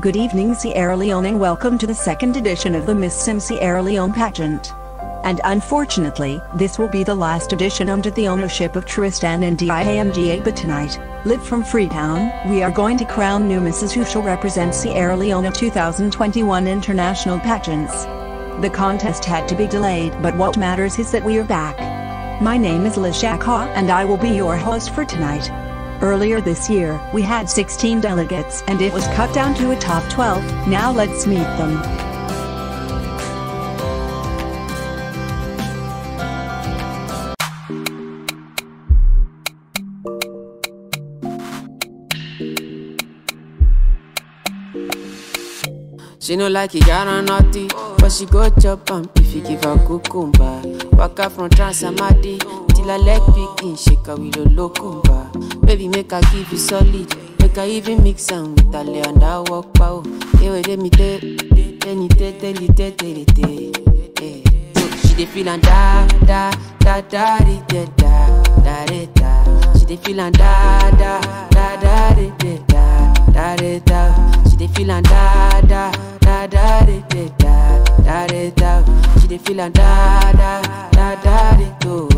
Good evening Sierra Leone and welcome to the second edition of the Miss Sim Sierra Leone pageant. And unfortunately, this will be the last edition under the ownership of Tristan Ndianga but tonight, live from Freetown, we are going to crown new misses who shall represent Sierra Leone 2021 international pageants. The contest had to be delayed but what matters is that we are back. My name is Lishaka and I will be your host for tonight. Earlier this year, we had 16 delegates and it was cut down to a top 12. Now let's meet them. She no like it, got on naughty, but she go chop am if you give her cucumber. Waka from Transamadi till her leg begin shake her with a locumba. Baby, make her give you solid, make her even mix am with lay and her walk pow. Me tell, tell me tell, tell you tell, tell you tell. Hey. So she dey feel and da da da da di, da da da da da. She dey feel and da da da da di, da da da da da. She dey feel and da da da da di, da da da da. She dey feel and da da da da di, do.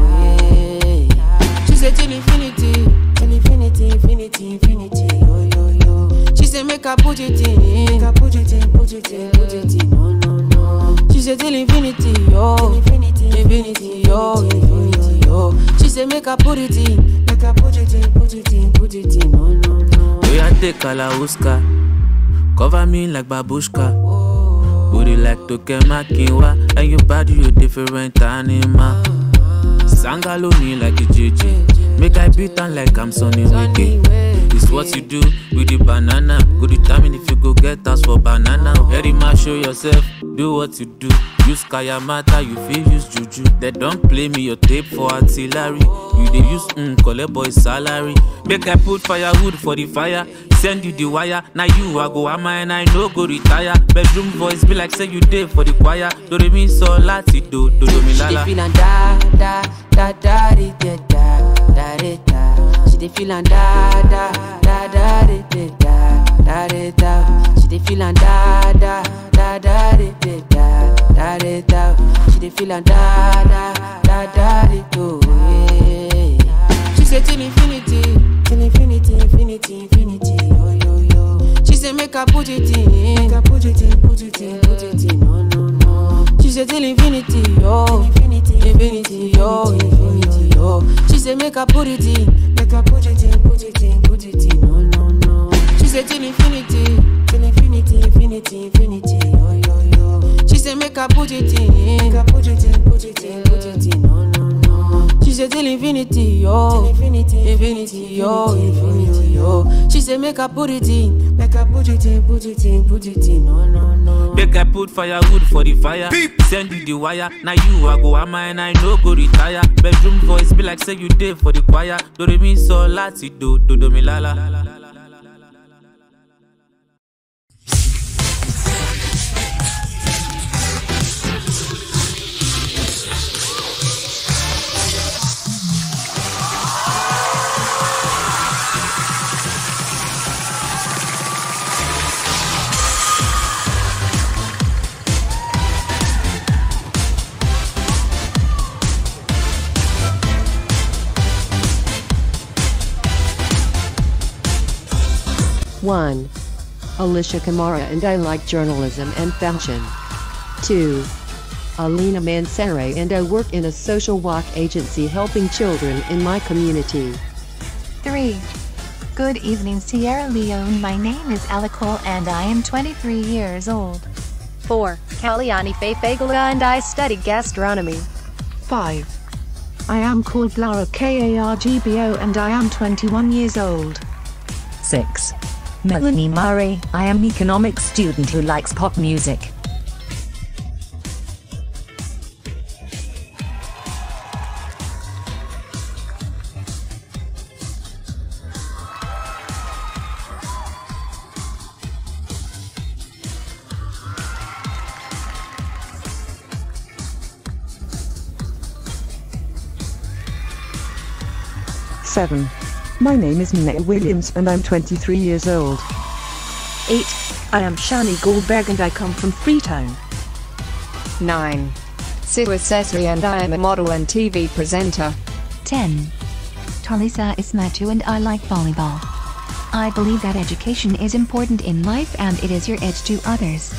Say till infinity, till infinity, infinity, infinity, yo yo yo. She say make her put it in, make her put it in, put it in, put it in, no no no. She say till infinity, yo, infinity, infinity, yo, infinity, yo. She say make her put it in, make her put it in, put it in, put it in, no no no. We a take Kalauska, cover me like babushka. Booty like Toke Makinwa, and your body you different animal. Sangalo me like a JJ, make I beat am like I'm Sonny Wike. It's what you do with the banana. Go determine if you go get us for banana. Very much show yourself, do what you do. Use Kayamata, you feel use Juju. They don't play me your tape for artillery. You dey use mm, collect boy salary. Make I put firewood for the fire. Send you the wire. Now you I go am and I no go retire. Bedroom voice be like say you dey for the choir. Do re mi so lati do do do mi She dey lala. feel da da da da da da da da da. She dey feel and da da da da da da da da. She dey feel and da da da da da da da da. She dey feel and da da da da do. Yeah. She say till infinity, till infinity, infinity, infinity, yo yo yo. She say make her put it in, make her put it in, put it in, put it in, no no no. She say till infinity, yo, infinity, infinity, yo, say make her put it in, make her put it in, put it in, put it in, no no no. She say till infinity, till infinity, infinity, infinity, yo yo yo. She say make her put it in, make her put it in, put it in, say till infinity, yo, infinity, infinity, yo, infinity, yo. She say make her put it in, make her put it in, put it in, put it in, no no no. Make I put firewood for the fire. Send you the wire. Now you I go am and I no go retire. Bedroom voice be like say you dey for the choir. Do re mi so lati do do do mi lala. One. Alicia Kamara and I like journalism and fashion. 2. Alina Mansere and I work in a social work agency helping children in my community. 3. Good evening Sierra Leone my name is Alikol and I am 23 years old. 4. Kaliani Fafagala and I study gastronomy. 5. I am called Lara Kargbo and I am 21 years old. 6. Melanie Murray, I am an economics student who likes pop music. Seven. My name is Nina Williams and I'm 23 years old. 8. I am Shani Goldberg and I come from Freetown. 9. Sue Accessory and I am a model and TV presenter. 10. Talisa Ismatu and I like volleyball. I believe that education is important in life and it is your edge to others.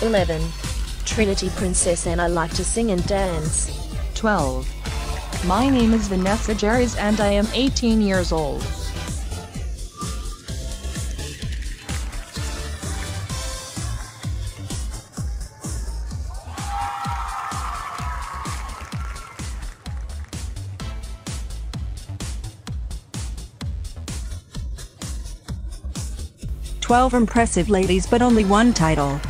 11. Trinity Princess and I like to sing and dance. 12. My name is Vanessa Jerries and I am 18 years old. Twelve impressive ladies but only one title.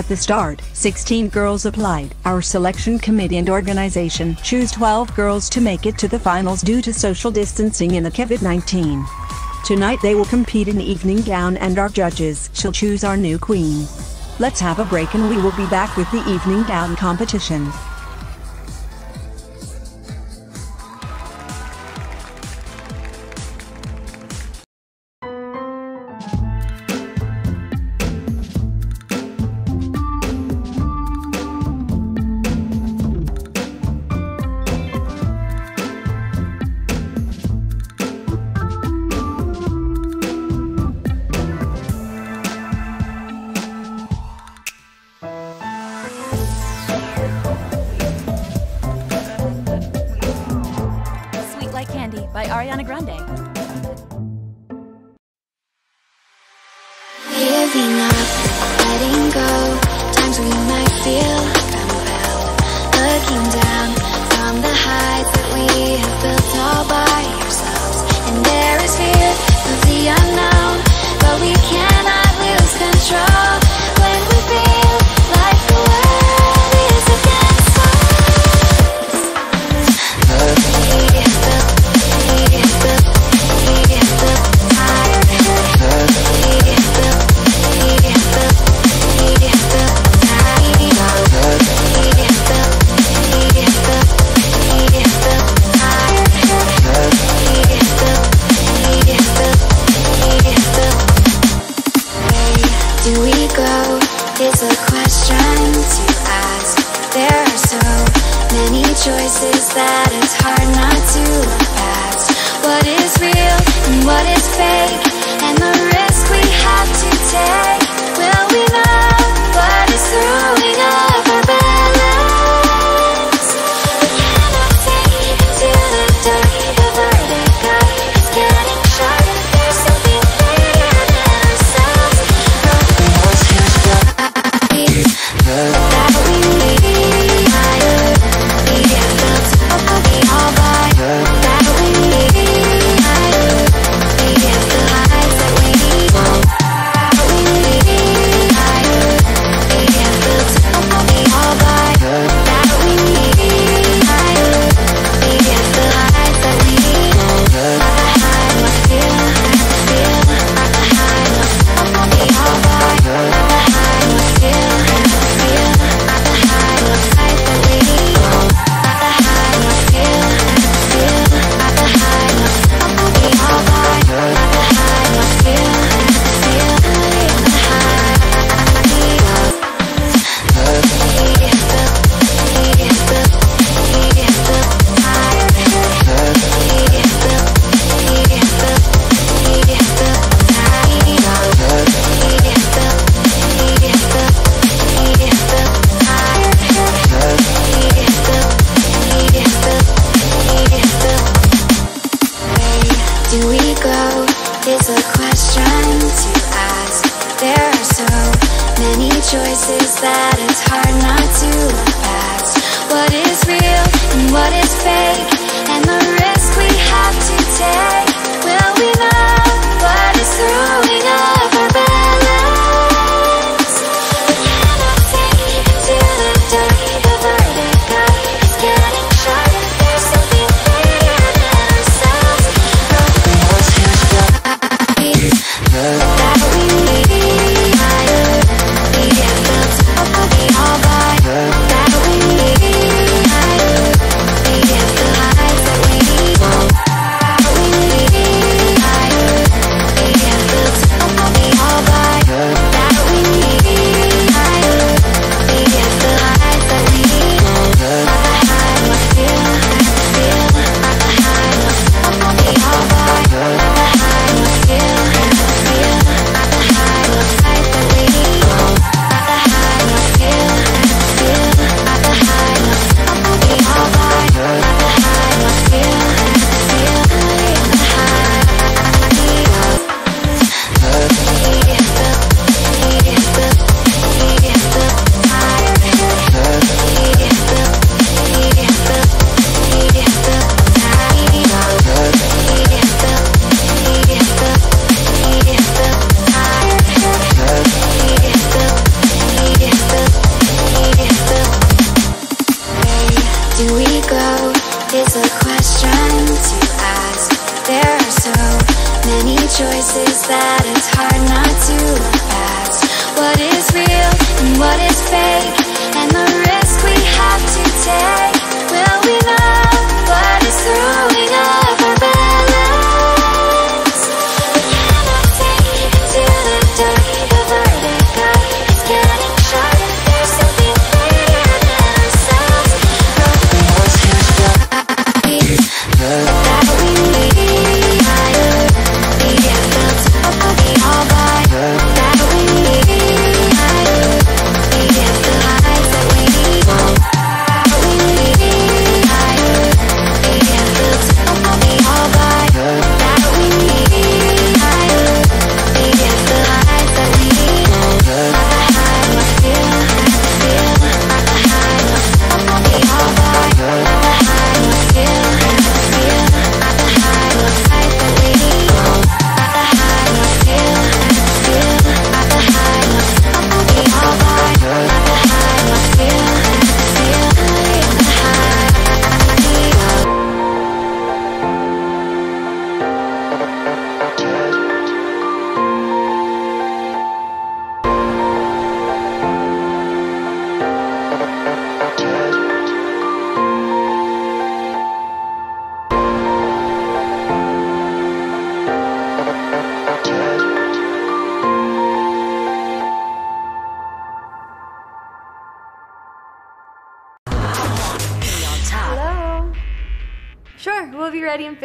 At the start, 16 girls applied. Our selection committee and organization choose 12 girls to make it to the finals due to social distancing in the COVID-19. Tonight they will compete in evening gown and our judges shall choose our new queen. Let's have a break and we will be back with the evening gown competition. a question to ask. There are so many choices that it's hard not to. What is real and what is fake, and the risk we have to take. Will we know what is throwing up our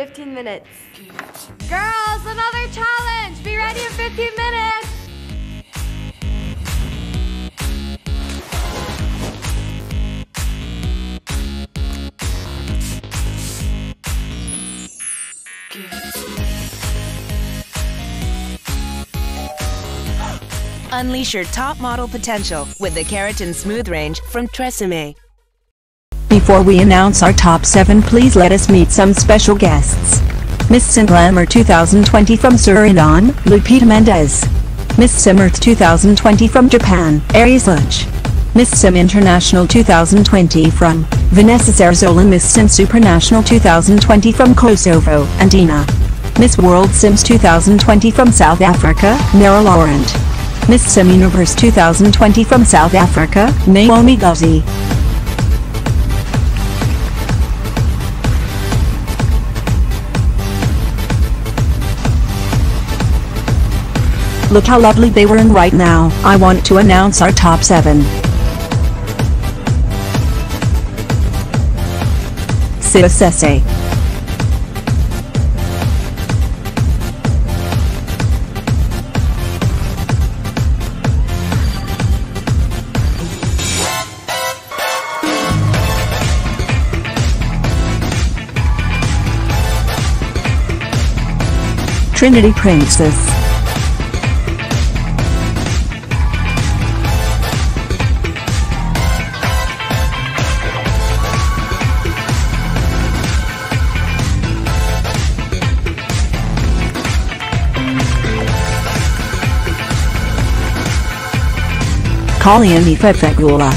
15 minutes. Girls, another challenge! Be ready in 15 minutes! Unleash your top model potential with the Keratin Smooth Range from Tresemme. Before we announce our top 7 please let us meet some special guests. Miss Sim Glamour 2020 from Suriname, Lupita Mendez. Miss Earth 2020 from Japan, Aries Luch. Miss Sim International 2020 from Vanessa Zarzola Miss Sim Supranational 2020 from Kosovo, Andina. Miss World Sims 2020 from South Africa, Nara Laurent. Miss Sim Universe 2020 from South Africa, Naomi Guzzi. Look how lovely they were in right now, I want to announce our top 7. Sisse. Trinity Princess. Kaliani Fefegula.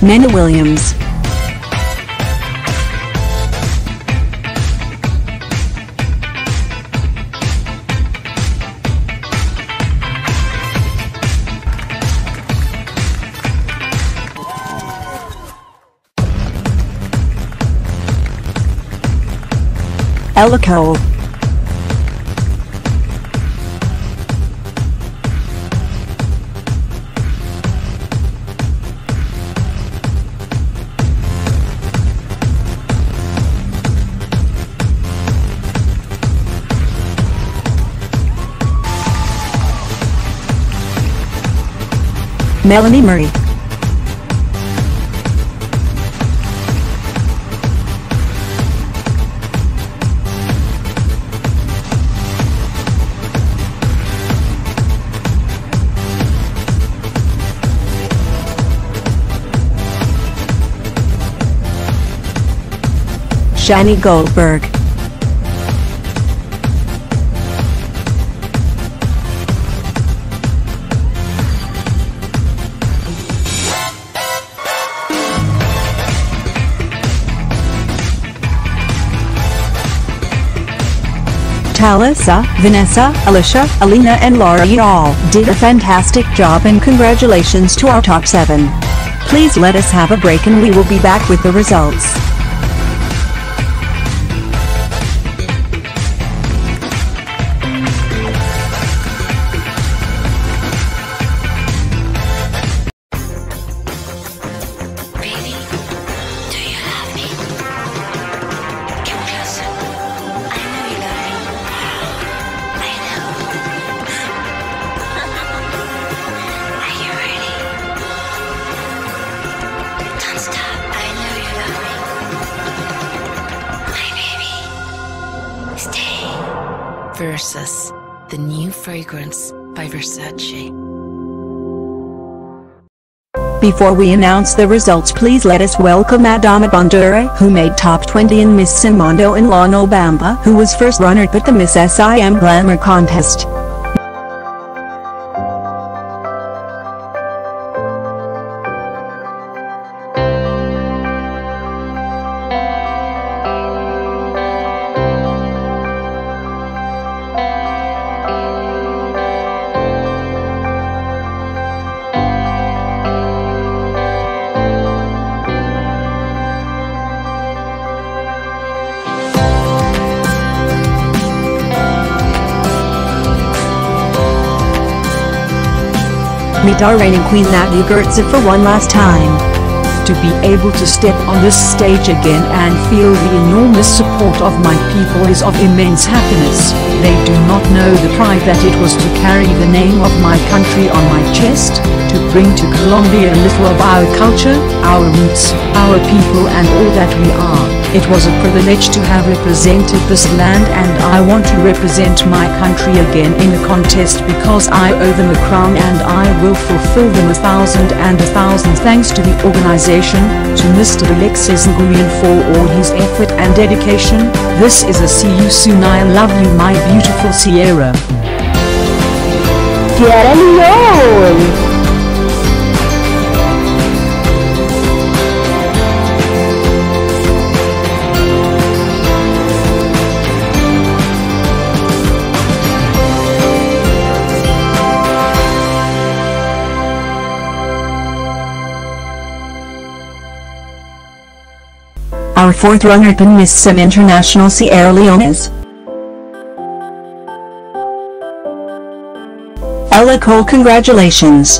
Nena Williams. Cole. Melanie Murray. Shani Goldberg. Talisa, Vanessa, Alicia, Alina and Laura you all did a fantastic job and congratulations to our top 7. Please let us have a break and we will be back with the results. The new fragrance by Versace. Before we announce the results please let us welcome Adama Bandura who made top 20 in Miss Simondo and Lionel Bamba who was first runner-up at the Miss SIM Glamour contest. Meet our reigning queen Nadia for one last time. To be able to step on this stage again and feel the enormous support of my people is of immense happiness. They do not know the pride that it was to carry the name of my country on my chest, to bring to Colombia a little of our culture, our roots, our people and all that we are. It was a privilege to have represented this land and I want to represent my country again in a contest because I owe them a crown and I will fulfill them a thousand and a thousand thanks to the organization, to Mr. Alexis Nguyen for all his effort and dedication. This is a see you soon I love you my beautiful Sierra. Sierra Leone! Our fourth runner-up in Miss International Sierra Leone is Ella Cole congratulations.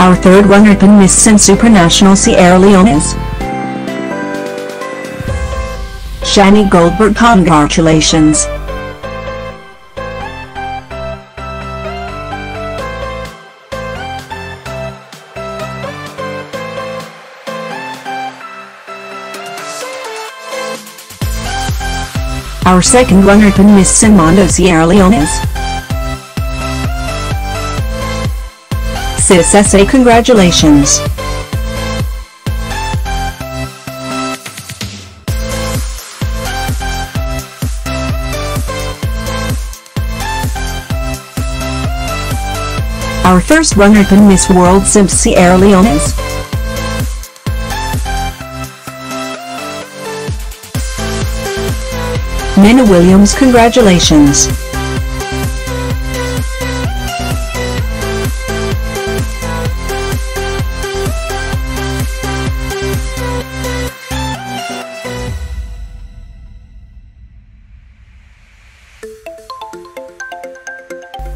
Our third runner-up in Miss Sim Supranational Sierra Leone is Shani Goldberg congratulations. Our second runner-up in Miss Simondo Sierra Leone is Sis SA congratulations. Our first runner-up in Miss World Sim Sierra Leone is Minna Williams congratulations.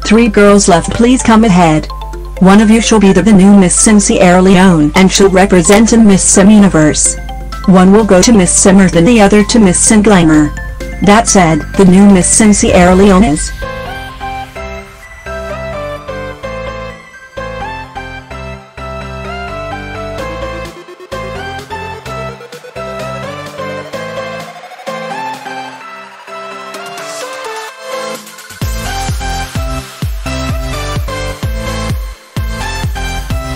Three girls left please come ahead. One of you shall be the, the new Miss Sim Sierra Leone and shall represent in Miss Sim Universe. One will go to Miss Sim Earth and the other to Miss Sim Glamour. That said, the new Miss Sim Sierra Leone is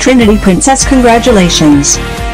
Trinity Princess congratulations.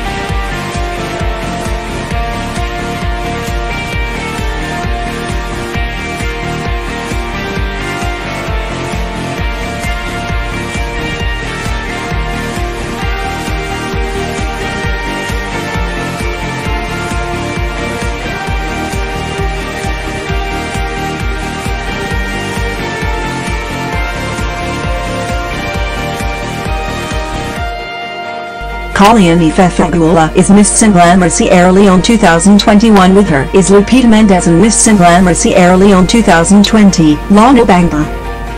Kaliani Fefagula is Miss Sim Glamour Sierra Leone 2021 with her is Lupita Mendez and Miss Sim Glamour Sierra Leone 2020, Lana Bangla.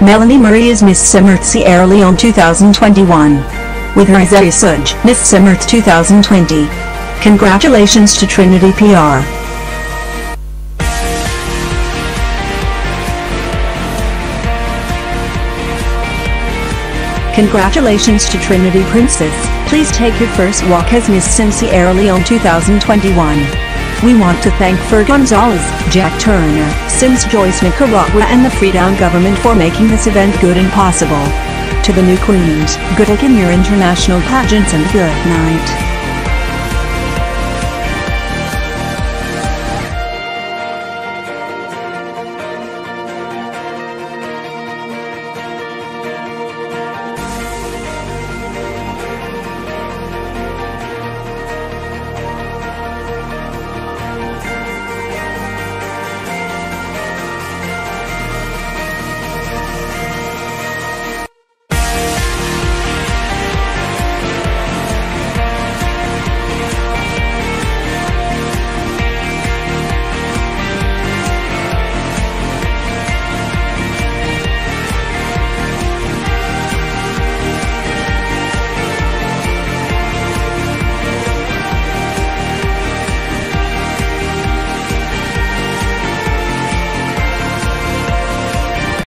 Melanie Murray is Miss Sim Earth Sierra Leone 2021. With her is Ari Suj, Miss Sim Earth 2020. Congratulations to Trinity PR. Congratulations to Trinity Princess, please take your first walk as Miss Sim Sierra Leone 2021. We want to thank Fer Gonzalez, Jack Turner, Sims Joyce Nicaragua and the Freetown government for making this event good and possible. To the new queens, good luck in your international pageants and good night.